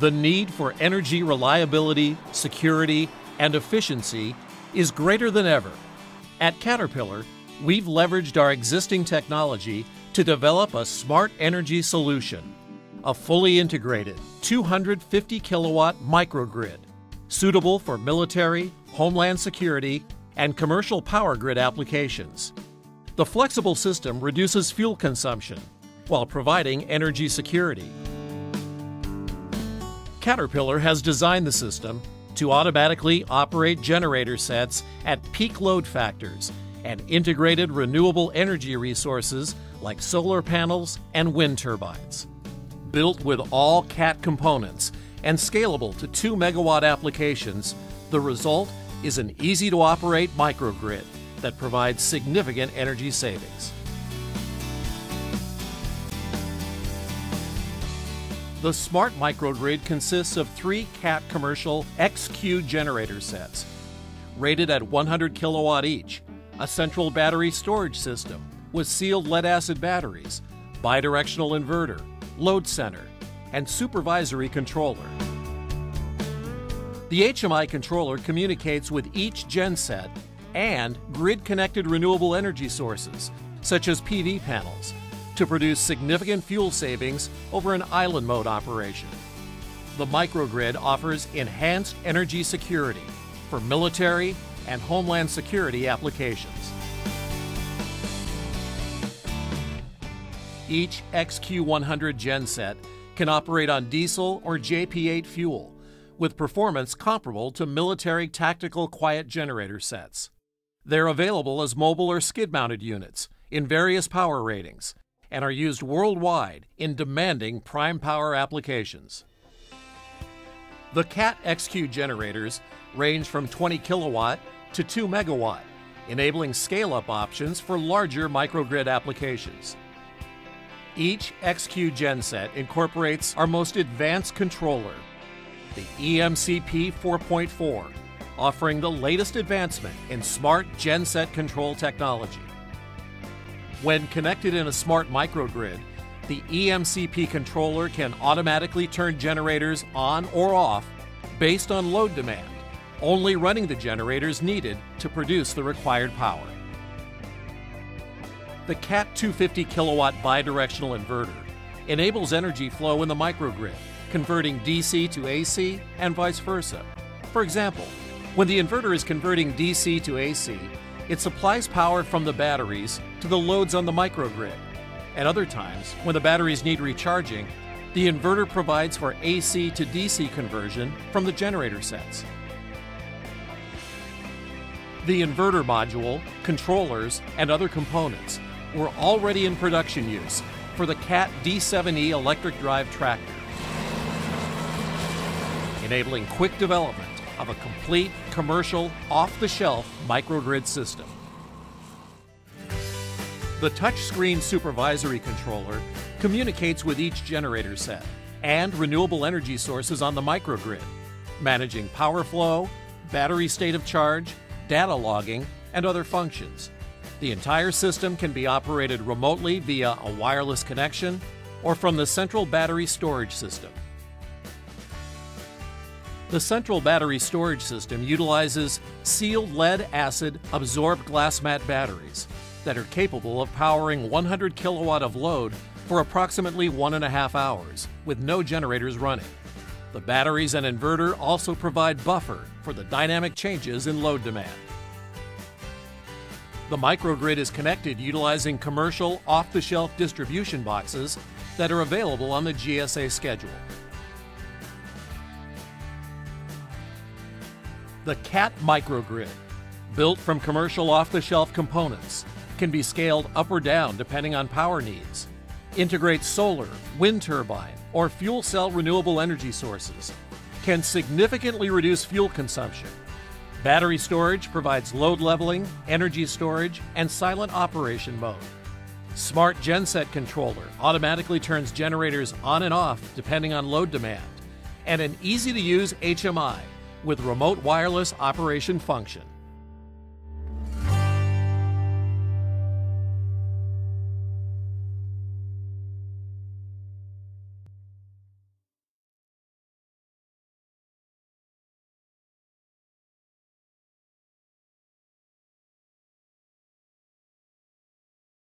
The need for energy reliability, security, and efficiency is greater than ever. At Caterpillar, we've leveraged our existing technology to develop a smart energy solution, a fully integrated 250 kilowatt microgrid, suitable for military, homeland security, and commercial power grid applications. The flexible system reduces fuel consumption while providing energy security. Caterpillar has designed the system to automatically operate generator sets at peak load factors and integrated renewable energy resources like solar panels and wind turbines. Built with all CAT components and scalable to 2 megawatt applications, the result is an easy to operate microgrid that provides significant energy savings. The smart microgrid consists of three CAT commercial XQ generator sets, rated at 100 kilowatt each, a central battery storage system with sealed lead acid batteries, bidirectional inverter, load center, and supervisory controller. The HMI controller communicates with each genset and grid connected renewable energy sources, such as PV panels, to produce significant fuel savings over an island mode operation. The microgrid offers enhanced energy security for military and homeland security applications. Each XQ100 genset can operate on diesel or JP8 fuel with performance comparable to military tactical quiet generator sets. They're available as mobile or skid mounted units in various power ratings and are used worldwide in demanding prime power applications. The CAT XQ generators range from 20 kilowatt to 2 megawatt, enabling scale up options for larger microgrid applications. Each XQ genset incorporates our most advanced controller, the EMCP 4.4, offering the latest advancement in smart genset control technology. When connected in a smart microgrid, the EMCP controller can automatically turn generators on or off based on load demand, only running the generators needed to produce the required power. The CAT 250 kilowatt bidirectional inverter enables energy flow in the microgrid, converting DC to AC and vice versa. For example, when the inverter is converting DC to AC, it supplies power from the batteries to the loads on the microgrid. At other times, when the batteries need recharging, the inverter provides for AC to DC conversion from the generator sets. The inverter module, controllers, and other components were already in production use for the CAT D7E electric drive tractor, enabling quick development of a complete commercial off-the-shelf microgrid system. The touchscreen supervisory controller communicates with each generator set and renewable energy sources on the microgrid, managing power flow, battery state of charge, data logging, and other functions. The entire system can be operated remotely via a wireless connection or from the central battery storage system. The central battery storage system utilizes sealed lead acid absorbed glass mat batteries that are capable of powering 100 kilowatt of load for approximately one and a half hours with no generators running. The batteries and inverter also provide buffer for the dynamic changes in load demand. The microgrid is connected utilizing commercial off-the-shelf distribution boxes that are available on the GSA schedule. The CAT microgrid, built from commercial off the shelf components, can be scaled up or down depending on power needs. Integrates solar, wind turbine, or fuel cell renewable energy sources. Can significantly reduce fuel consumption. Battery storage provides load leveling, energy storage, and silent operation mode. Smart genset controller automatically turns generators on and off depending on load demand. And an easy to use HMI with remote wireless operation function.